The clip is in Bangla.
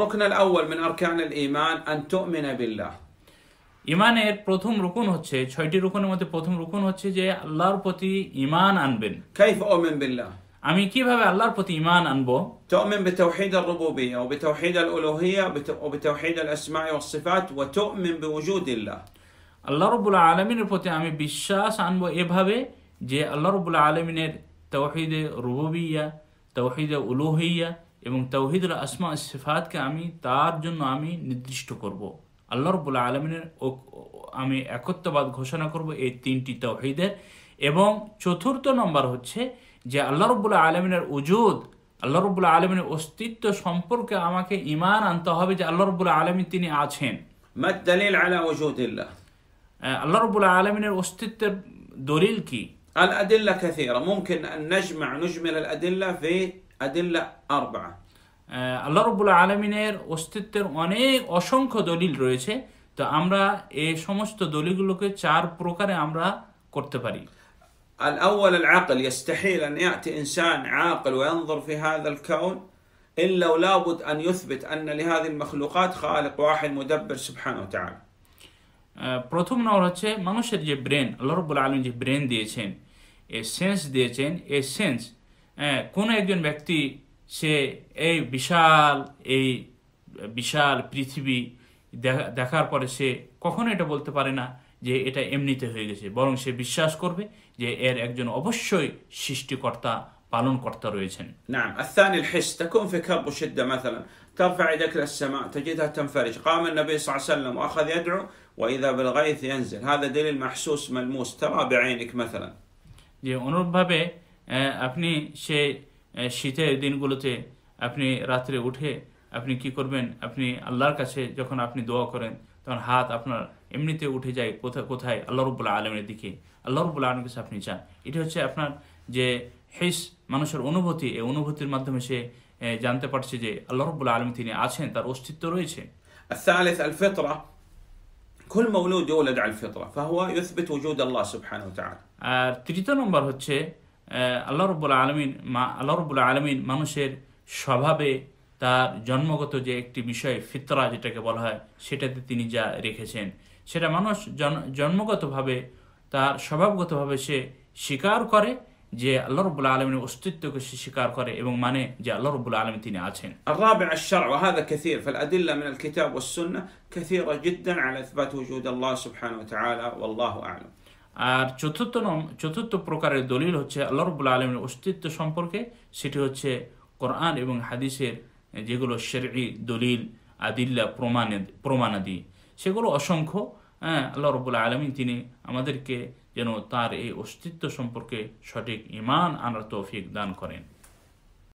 الركن الأول من أركان الإيمان أن تؤمن بالله ইমানের প্রথম রুকুন হচ্ছে ছয়টি রুকুনের মধ্যে প্রথম রুকুন হচ্ছে যে আল্লাহর প্রতি ইমান আনবেন كيف أؤمن بالله؟ আমি কিভাবে আল্লাহর প্রতি ইমান আনবো تؤمن بتوحيد الربوبية وبتوحيد الألوهية وبت- وبتوحيد الأسماء والصفات وتؤمن بوجود الله আল্লাহ রবুল্লা আলমিনের প্রতি আমি বিশ্বাস আনবো এভাবে যে আল্লাহ রবুল্লা আলমিনের তৌহিদে রুবিয়া তৌহিদে উলুহিয়া এবং তৌহিদুল আসমা সিফাতকে আমি তার জন্য আমি নির্দিষ্ট করব আল্লাহ রবুল্লা আলমিনের ও- আমি একত্ববাদ ঘোষণা করব এই তিনটি তৌহিদের এবং চতুর্থ নম্বর হচ্ছে যে আল্লাহ রবুল্লা আলমিনের উজুদ আল্লাহ রবুল্লা আলমিনের অস্তিত্ব সম্পর্কে আমাকে ইমান আনতে হবে যে আল্লাহ রবুল্লা আলমী তিনি আছেন ما الدليل على وجود الله؟ আহ, আল্লাহ রবুল্লা আলমিনের অস্তিত্বের দলিল কি الأدلة كثيرة ممكن أن نجمع نجمل الأدلة في أدلة أربعة আহ, আল্লাহ রবুল্লা আলমিনের অস্তিত্বের অনেক অসংখ্য দলিল রয়েছে তো আমরা এই সমস্ত দলিলগুলোকে চার প্রকারে আমরা করতে পারি الأول العقل يستحيل أن يأتي إنسان عاقل وينظر في هذا الكون إلا ولابد أن يثبت أن لهذه المخلوقات خالق واحد مدبر سبحانه وتعالى আহ, প্রথম নম্বর হচ্ছে মানুষের যে ব্রেন আল্লাহ রবুল্লা আলম যে ব্রেন দিয়েছেন এ সেন্স দিয়েছেন এই সেন্স কোনো একজন ব্যক্তি সে এই বিশাল এই বিশাল পৃথিবী দেখা- দেখার পরে সে কখনো এটা বলতে পারে না যে এটা এমনিতে হয়ে গেছে বরং সে বিশ্বাস করবে যে এর একজন অবশ্যই সৃষ্টিকর্তা পালনকর্তা রয়েছেন نعم الثاني الحس تكون في كرب وشدة مثلا ترفع يدك للسماء تجدها تنفرج قام النبي صلى الله عليه وسلم وأخذ يدعو وإذا بالغيث ينزل هذا دليل محسوس ملموس ترى بعينك مثلا যে অনুরূপভাবে আহ, আপনি সে আহ, শীতের দিনগুলোতে আপনি রাত্রে উঠে আপনি কি করবেন আপনি আল্লাহর কাছে যখন আপনি দোয়া করেন তখন হাত আপনার এমনিতে উঠে যায় কোথায় কোথায় আল্লাহ রবুল্লা আলমের দিকে আল্লাহ রবুল্লা আলমের কাছে আপনি চান এটা হচ্ছে আপনার যে হেস মানুষের অনুভূতি এই অনুভূতির মাধ্যমে সে আহ, জানতে পারছে যে আল্লাহ রবুল্লা আলম তিনি আছেন তার অস্তিত্ব রয়েছে الثالث الفطرة كل مولود يولد على الفطرة فهو يثبت وجود الله سبحانه وتعالى আর তৃতীয় নম্বর হচ্ছে আহ, আল্লাহ রব্বুল আলমিন মা আল্লাহ রব্বুল আলমিন মানুষের স্বভাবে তার জন্মগত যে একটি বিষয় ফিতরা যেটাকে বলা হয় সেটাতে তিনি যা রেখেছেন সেটা মানুষ জন- জন্মগতভাবে তার স্বভাবগতভাবে সে স্বীকার করে যে আল্লাহ রব্বুল আলমিনের অস্তিত্বকে সে স্বীকার করে এবং মানে যে আল্লাহ রব্বুল আলমী তিনি আছেন الرابع الشرع وهذا كثير فالأدلة من الكتاب والسنة كثيرة جدا على إثبات وجود الله سبحانه وتعالى والله أعلم আর চতুর্থ চতুর্থ প্রকারের দলিল হচ্ছে আল্লাহ রবুল আলমের অস্তিত্ব সম্পর্কে। সেটি হচ্ছে কোরআন এবং হাদিসের যেগুলো শেরি দলিল, আদিল্লা প্রমাণে, প্রমাণাদি। সেগুলো অসংখ্য হ্যাঁ আল্লাহ রবুল আলমী তিনি আমাদেরকে যেন তার এই অস্তিত্ব সম্পর্কে সঠিক ইমান আনার তৌফিক দান করেন।